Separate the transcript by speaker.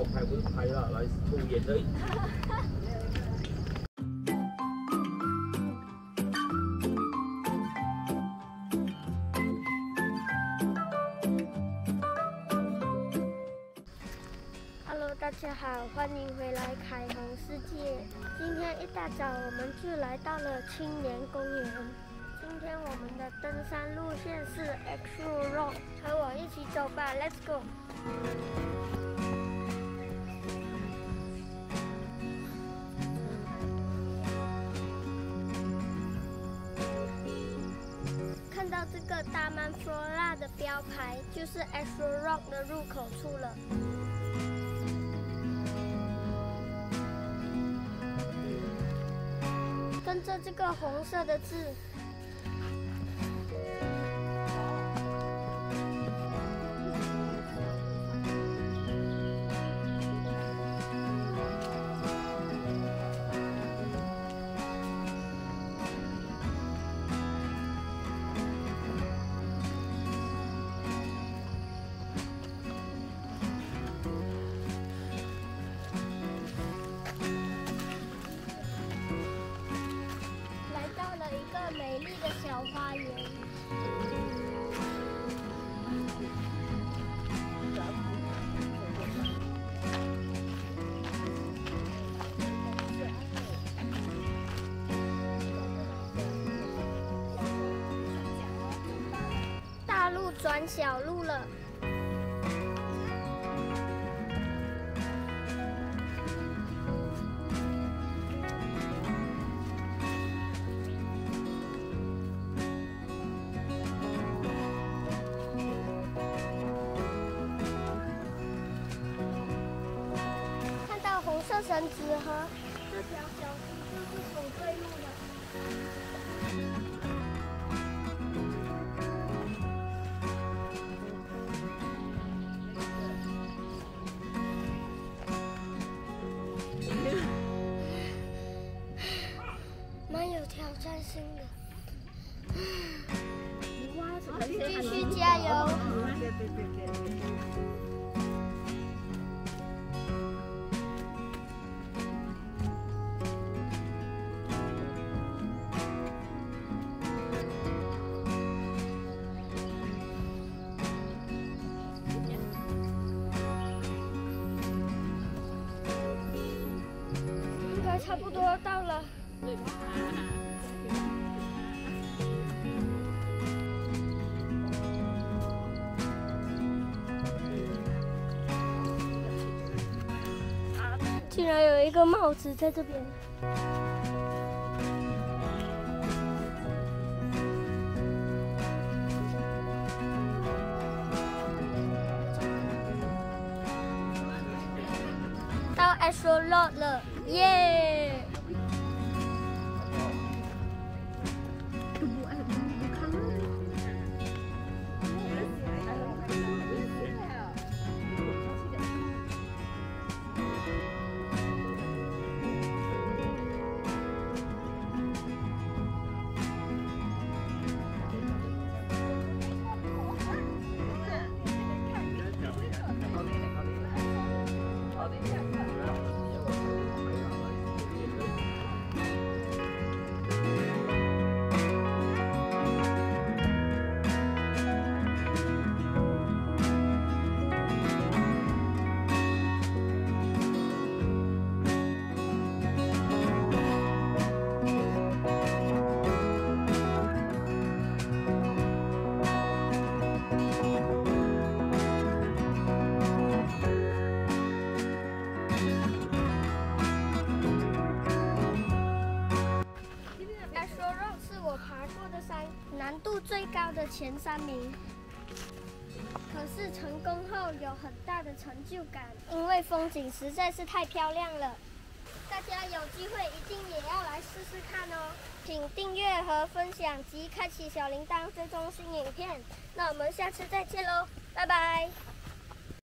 Speaker 1: 有拍不是拍了，来涂颜而已。
Speaker 2: Hello，大家好，欢迎回来彩虹世界。今天一大早我们就来到了青年公园。今天我们的登山路线是 X Rock，和我一起走吧，Let's go！个大曼弗罗拉的标牌，就是 X Rock 的入口处了。跟着这个红色的字，小花园。大路转小路了。子和这条小溪就是走对路的。蛮有挑战性的，继续加油！差不多到了。竟然有一个帽子在这边。到 Astro Lord 了，耶！最高的前三名。可是成功后有很大的成就感，因为风景实在是太漂亮了。大家有机会一定也要来试试看哦！请订阅和分享及开启小铃铛，追踪新影片。那我们下次再见喽，拜拜。